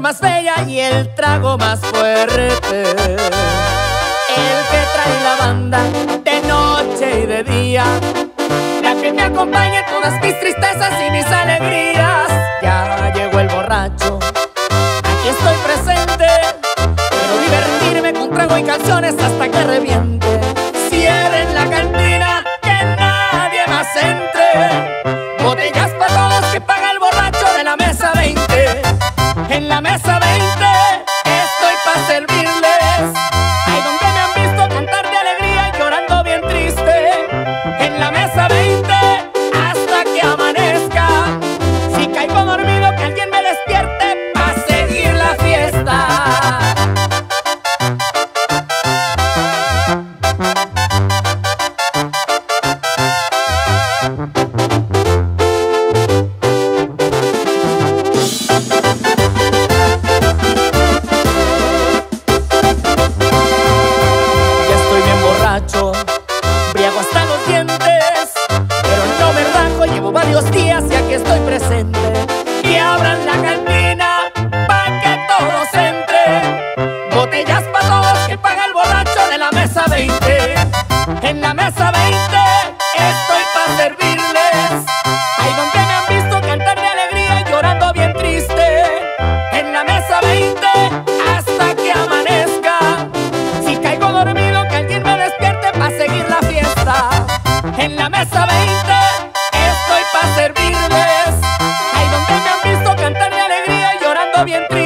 más bella y el trago más fuerte. Día, la que me acompaña en todas mis tristezas y mis alegrías. Ya llegó el borracho, aquí estoy presente, quiero divertirme con trago y canciones hasta que reviente. Cierren la cantina, que nadie más entre. Botellas para todos que paga el borracho de la mesa 20. En la mesa 20 estoy para servirles. Y aquí estoy presente. Y abran la cantina pa' que todos entren. Botellas para todos que paga el borracho de la mesa 20. En la mesa 20 estoy para servirles. Ahí donde me han visto cantar de alegría y llorando bien triste. En la mesa 20 hasta que amanezca. Si caigo dormido, que alguien me despierte para seguir la fiesta. En la mesa 20 siempre